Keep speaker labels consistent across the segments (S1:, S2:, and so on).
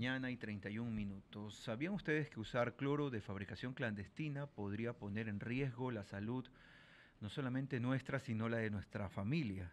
S1: Mañana y 31 minutos. ¿Sabían ustedes que usar cloro de fabricación clandestina podría poner en riesgo la salud no solamente nuestra, sino la de nuestra familia?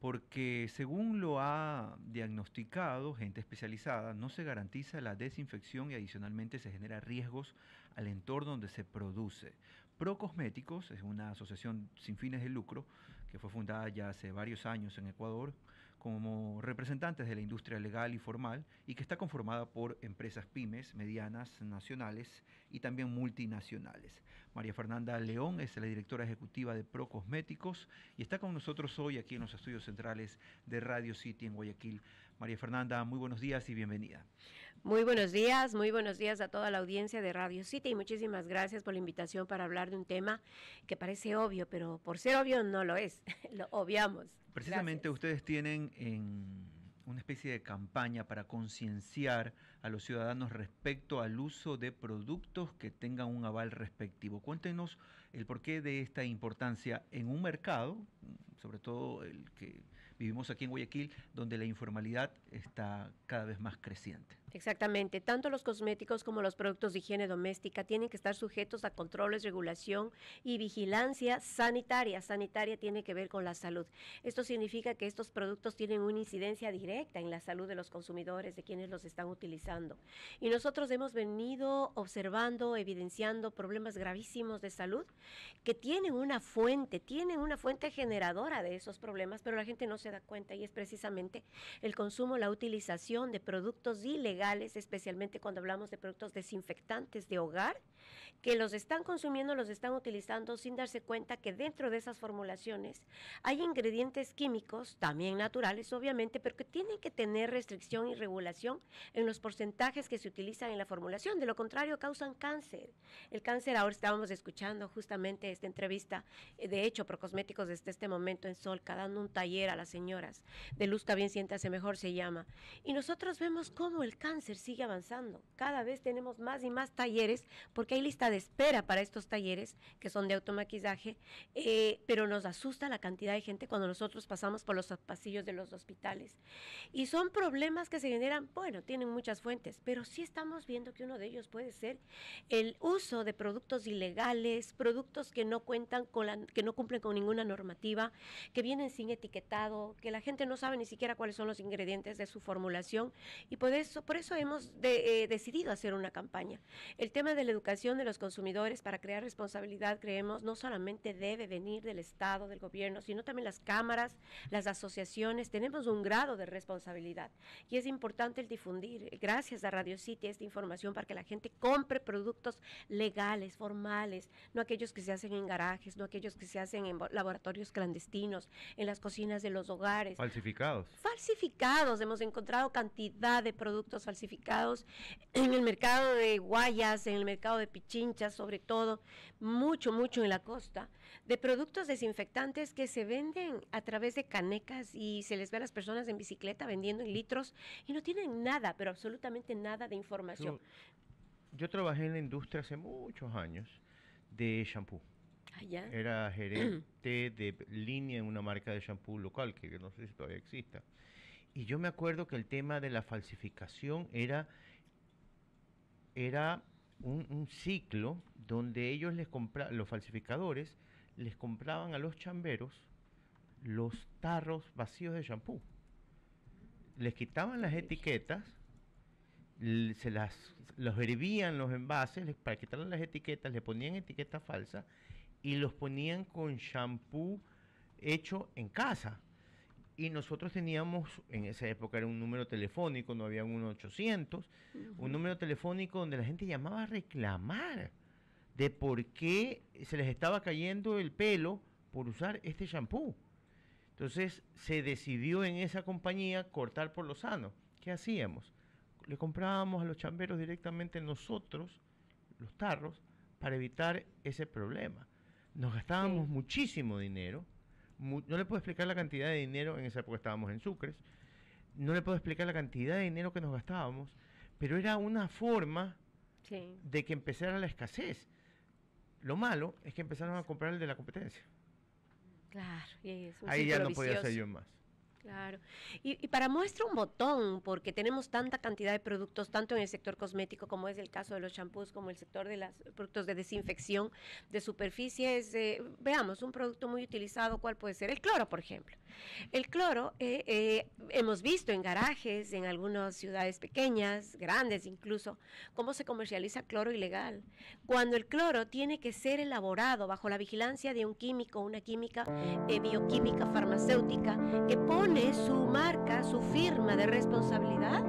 S1: Porque según lo ha diagnosticado gente especializada, no se garantiza la desinfección y adicionalmente se genera riesgos al entorno donde se produce. Procosméticos es una asociación sin fines de lucro que fue fundada ya hace varios años en Ecuador como representantes de la industria legal y formal y que está conformada por empresas pymes, medianas, nacionales y también multinacionales. María Fernanda León es la directora ejecutiva de Procosméticos y está con nosotros hoy aquí en los estudios centrales de Radio City en Guayaquil. María Fernanda, muy buenos días y bienvenida.
S2: Muy buenos días, muy buenos días a toda la audiencia de Radio City y muchísimas gracias por la invitación para hablar de un tema que parece obvio, pero por ser obvio no lo es, lo obviamos.
S1: Precisamente ustedes tienen en una especie de campaña para concienciar a los ciudadanos respecto al uso de productos que tengan un aval respectivo. Cuéntenos el porqué de esta importancia en un mercado, sobre todo el que vivimos aquí en Guayaquil, donde la informalidad está cada vez más creciente.
S2: Exactamente, tanto los cosméticos como los productos de higiene doméstica tienen que estar sujetos a controles, regulación y vigilancia sanitaria. Sanitaria tiene que ver con la salud. Esto significa que estos productos tienen una incidencia directa en la salud de los consumidores, de quienes los están utilizando. Y nosotros hemos venido observando, evidenciando problemas gravísimos de salud que tienen una fuente, tienen una fuente generadora de esos problemas, pero la gente no se da cuenta y es precisamente el consumo, la utilización de productos ilegales, especialmente cuando hablamos de productos desinfectantes de hogar, que los están consumiendo, los están utilizando sin darse cuenta que dentro de esas formulaciones hay ingredientes químicos, también naturales obviamente, pero que tienen que tener restricción y regulación en los porcentajes que se utilizan en la formulación, de lo contrario causan cáncer. El cáncer ahora estábamos escuchando justamente esta entrevista. Eh, de hecho, Procosméticos desde este momento en Solca, dando un taller a las señoras. De Luz bien siéntase mejor se llama. Y nosotros vemos cómo el cáncer sigue avanzando. Cada vez tenemos más y más talleres, porque hay lista de espera para estos talleres, que son de automaquillaje, eh, pero nos asusta la cantidad de gente cuando nosotros pasamos por los pasillos de los hospitales. Y son problemas que se generan, bueno, tienen muchas fuentes, pero sí estamos viendo que uno de ellos puede ser el uso de productos ilegales, productos que no cuentan con la, que no cumplen con ninguna normativa, que vienen sin etiquetado, que la gente no sabe ni siquiera cuáles son los ingredientes de su formulación y por eso, por eso hemos eh, decidido hacer una campaña. El tema de la educación de los consumidores para crear responsabilidad, creemos, no solamente debe venir del Estado, del gobierno, sino también las cámaras, las asociaciones, tenemos un grado de responsabilidad y es importante el difundir, gracias a Radio City, esta información para que la gente compre productos legales, formales, no aquellos que que se hacen en garajes, no aquellos que se hacen en laboratorios clandestinos, en las cocinas de los hogares.
S1: Falsificados.
S2: Falsificados. Hemos encontrado cantidad de productos falsificados en el mercado de Guayas, en el mercado de Pichinchas, sobre todo, mucho, mucho en la costa, de productos desinfectantes que se venden a través de canecas y se les ve a las personas en bicicleta vendiendo en litros y no tienen nada, pero absolutamente nada de información.
S3: yo trabajé en la industria hace muchos años de shampoo.
S2: Ah,
S3: Era gerente de línea en una marca de shampoo local, que no sé si todavía exista. Y yo me acuerdo que el tema de la falsificación era, era un, ciclo donde ellos les compraban, los falsificadores les compraban a los chamberos los tarros vacíos de shampoo. Les quitaban las etiquetas se las los hervían los envases para quitarle las etiquetas, le ponían etiqueta falsa y los ponían con shampoo hecho en casa. Y nosotros teníamos, en esa época era un número telefónico, no había un 800, un número telefónico donde la gente llamaba a reclamar de por qué se les estaba cayendo el pelo por usar este shampoo. Entonces se decidió en esa compañía cortar por lo sano. ¿Qué hacíamos? le comprábamos a los chamberos directamente nosotros los tarros para evitar ese problema. Nos gastábamos muchísimo dinero. no le puedo explicar la cantidad de dinero, en esa época estábamos en Sucres, no le puedo explicar la cantidad de dinero que nos gastábamos, pero era una forma de que empezara la escasez. Lo malo es que empezaron a comprar el de la competencia.
S2: Claro,
S3: y Ahí ya no podía ser yo más.
S2: Claro. Y, para muestra un botón, porque tenemos tanta cantidad de productos, tanto en el sector cosmético como es el caso de los champús, como el sector de los productos de desinfección de superficies. Eh, veamos, un producto muy utilizado, ¿cuál puede ser? El cloro, por ejemplo. El cloro, eh, eh, hemos visto en garajes, en algunas ciudades pequeñas, grandes incluso, cómo se comercializa cloro ilegal. Cuando el cloro tiene que ser elaborado bajo la vigilancia de un químico, una química bioquímica farmacéutica, que pone su marca, su firma de responsabilidad,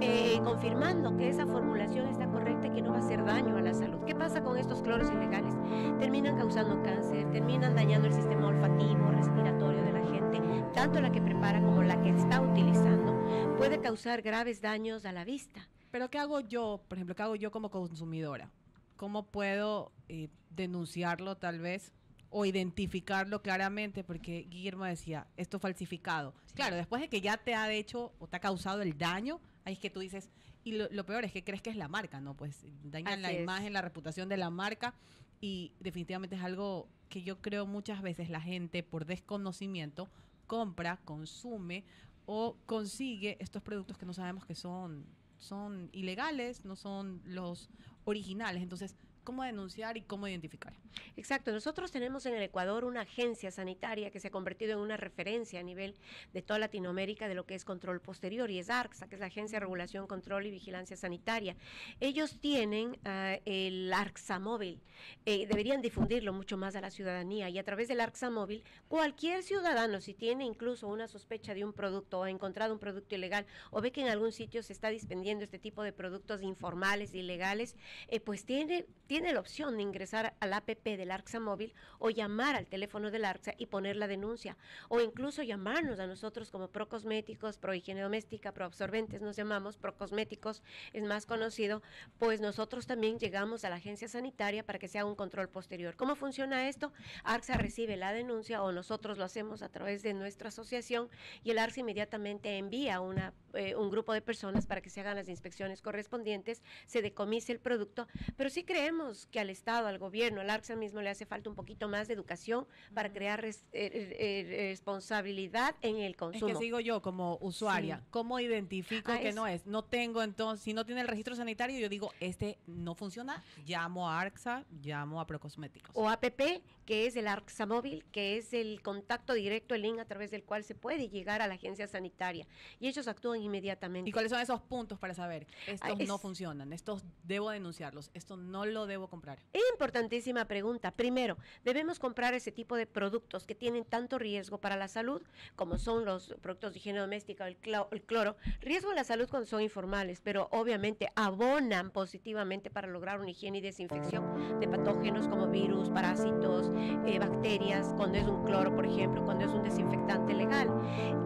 S2: eh, confirmando que esa formulación está correcta y que no va a hacer daño a la salud. ¿Qué pasa con estos cloros ilegales? Terminan causando cáncer, terminan dañando el sistema olfativo, respiratorio de la gente, tanto la que prepara como la que está utilizando. Puede causar graves daños a la vista.
S4: Pero ¿qué hago yo, por ejemplo, qué hago yo como consumidora? ¿Cómo puedo eh, denunciarlo tal vez o identificarlo claramente, porque Guillermo decía, esto falsificado. Claro, después de que ya te ha hecho o te ha causado el daño, ahí es que tú dices, y lo, peor es que crees que es la marca, ¿no? Pues dañan la imagen, la reputación de la marca y definitivamente es algo que yo creo muchas veces la gente por desconocimiento compra, consume o consigue estos productos que no sabemos que son, son ilegales, no son los originales. Entonces, cómo denunciar y cómo identificar.
S2: Exacto, nosotros tenemos en el Ecuador una agencia sanitaria que se ha convertido en una referencia a nivel de toda Latinoamérica de lo que es control posterior y es ARCSA, que es la Agencia de Regulación, Control y Vigilancia Sanitaria. Ellos tienen ah, el ARCSA móvil, eh, deberían difundirlo mucho más a la ciudadanía y a través del ARCSA móvil, cualquier ciudadano, si tiene incluso una sospecha de un producto o ha encontrado un producto ilegal o ve que en algún sitio se está dispendiendo este tipo de productos informales, ilegales, eh, pues tiene tiene la opción de ingresar al APP del ARCSA móvil o llamar al teléfono del ARCSA y poner la denuncia. O incluso llamarnos a nosotros como Procosméticos, Pro Higiene Doméstica, Pro Absorbentes, nos llamamos Procosméticos, es más conocido, pues nosotros también llegamos a la agencia sanitaria para que se haga un control posterior. ¿Cómo funciona esto? ARCSA recibe la denuncia o nosotros lo hacemos a través de nuestra asociación y el ARCSA inmediatamente envía una, eh, un grupo de personas para que se hagan las inspecciones correspondientes, se decomise el producto, pero sí creemos que al Estado, al gobierno, al ARCSA mismo le hace falta un poquito más de educación para crear eh, eh, eh, responsabilidad en el consumo.
S4: Es que sigo yo como usuaria, ¿cómo identifico ah, que no es? No tengo entonces, si no tiene el registro sanitario, yo digo, este no funciona, llamo a ARCSA, llamo a Procosméticos.
S2: O APP, que es el ARCSA móvil, que es el contacto directo, el link a través del cual se puede llegar a la agencia sanitaria. Y ellos actúan inmediatamente.
S4: ¿Y cuáles son esos puntos para saber? Estos ah, no funcionan, estos debo denunciarlos, esto no lo debo comprar?
S2: Importantísima pregunta. Primero, debemos comprar ese tipo de productos que tienen tanto riesgo para la salud, como son los productos de higiene doméstica, el, el cloro. Riesgo a la salud cuando son informales, pero obviamente abonan positivamente para lograr una higiene y desinfección de patógenos como virus, parásitos, eh, bacterias, cuando es un cloro, por ejemplo, cuando es un desinfectante legal.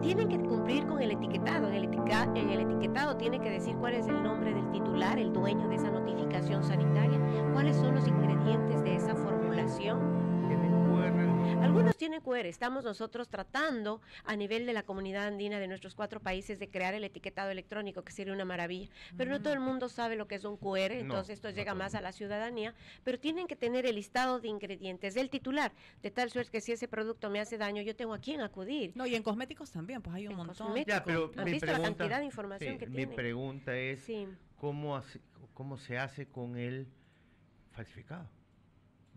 S2: Tienen que cumplir con el etiquetado. En el, en etiquetado tiene que decir cuál es el nombre del titular, el dueño de esa notificación sanitaria cuáles son los ingredientes de esa formulación algunos tienen QR. Estamos nosotros tratando a nivel de la comunidad andina de nuestros cuatro países de crear el etiquetado electrónico, que sería una maravilla. Pero no todo el mundo sabe lo que es un QR, entonces esto llega más a la ciudadanía. Pero tienen que tener el listado de ingredientes del titular, de tal suerte que si ese producto me hace daño, yo tengo a quién acudir.
S4: No, y en cosméticos también, pues hay un montón.
S3: Ya, pero ¿Han visto la cantidad de información que tiene? Mi pregunta es, ¿cómo, ¿cómo se hace con el falsificado?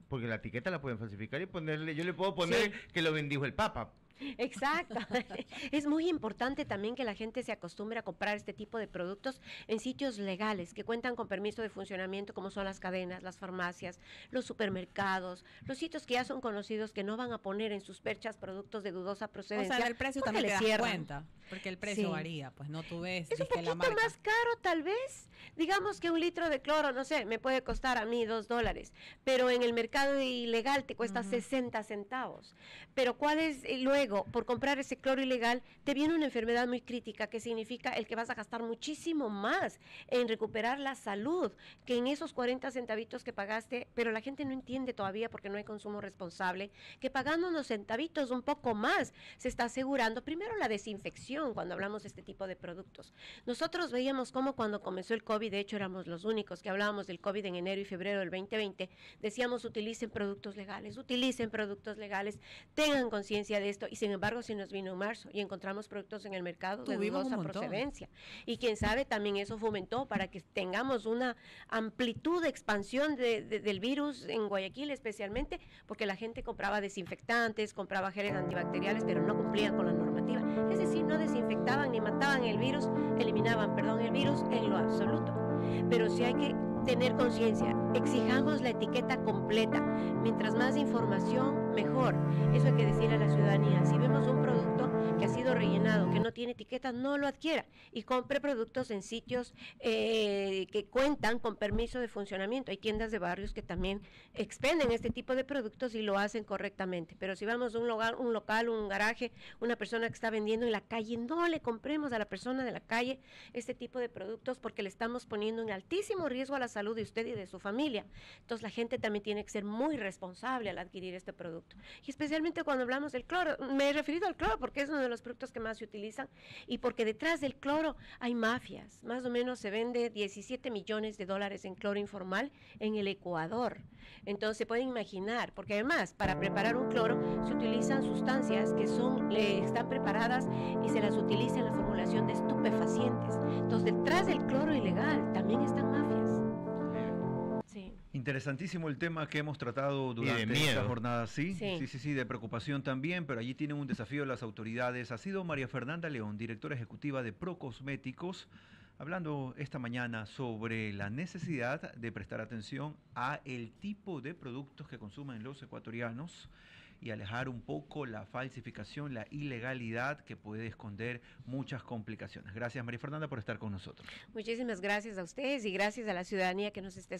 S3: Porque la etiqueta la pueden falsificar y ponerle, yo le puedo poner que lo bendijo el Papa.
S2: Exacto. es muy importante también que la gente se acostumbre a comprar este tipo de productos en sitios legales que cuentan con permiso de funcionamiento como son las cadenas, las farmacias, los supermercados, los sitios que ya son conocidos que no van a poner en sus perchas productos de dudosa procedencia.
S4: O sea, el precio también te das cuenta, porque el precio varía, pues no tú ves.
S2: Es un poquito más caro tal vez. Digamos que un litro de cloro, no sé, me puede costar a mí dos dólares, pero en el mercado ilegal te cuesta 60 centavos. Pero ¿cuál es luego por comprar ese cloro ilegal, te viene una enfermedad muy crítica, que significa el que vas a gastar muchísimo más en recuperar la salud que en esos 40 centavitos que pagaste, pero la gente no entiende todavía porque no hay consumo responsable, que pagando unos centavitos un poco más se está asegurando primero la desinfección cuando hablamos de este tipo de productos. Nosotros veíamos cómo cuando comenzó el COVID de hecho éramos los únicos que hablábamos del COVID en enero y febrero del 2020, decíamos utilicen productos legales, utilicen productos legales, tengan conciencia de esto sin embargo si nos vino en marzo y encontramos productos en el mercado de
S4: Tuvimos
S2: dudosa procedencia. Y quién sabe, también eso fomentó para que tengamos una amplitud de expansión de- de- del virus en Guayaquil especialmente, porque la gente compraba desinfectantes, compraba geles antibacteriales, pero no cumplían con la normativa. Es decir, no desinfectaban ni mataban el virus, eliminaban, perdón, el virus en lo absoluto. Pero sí hay que tener conciencia, exijamos la etiqueta completa. Mientras más información, mejor. Eso hay que decirle a la ciudadanía. Si vemos un producto que ha sido rellenado, que no tiene etiqueta, no lo adquiera y compre productos en sitios eh, que cuentan con permiso de funcionamiento. Hay tiendas de barrios que también expenden este tipo de productos y lo hacen correctamente. Pero si vamos a un local, un local, un garaje, una persona que está vendiendo en la calle, no le compremos a la persona de la calle este tipo de productos porque le estamos poniendo en altísimo riesgo a la salud de usted y de su familia. Entonces la gente también tiene que ser muy responsable al adquirir este producto. Y especialmente cuando hablamos del cloro, me he referido al cloro porque es uno de los productos que más se utilizan y porque detrás del cloro hay mafias. Más o menos se vende 17 millones de dólares en cloro informal en el Ecuador. Entonces se pueden imaginar, porque además para preparar un cloro se utilizan sustancias que son, eh, están preparadas y se las utiliza en la formulación de estupefacientes. Entonces detrás del cloro ilegal también están mafias.
S1: Interesantísimo el tema que hemos tratado durante esta jornada, ¿sí?
S2: Sí.
S1: sí, sí, sí, de preocupación también, pero allí tienen un desafío las autoridades. Ha sido María Fernanda León, directora ejecutiva de Procosméticos, hablando esta mañana sobre la necesidad de prestar atención a el tipo de productos que consumen los ecuatorianos y alejar un poco la falsificación, la ilegalidad que puede esconder muchas complicaciones. Gracias María Fernanda por estar con nosotros.
S2: Muchísimas gracias a ustedes y gracias a la ciudadanía que nos está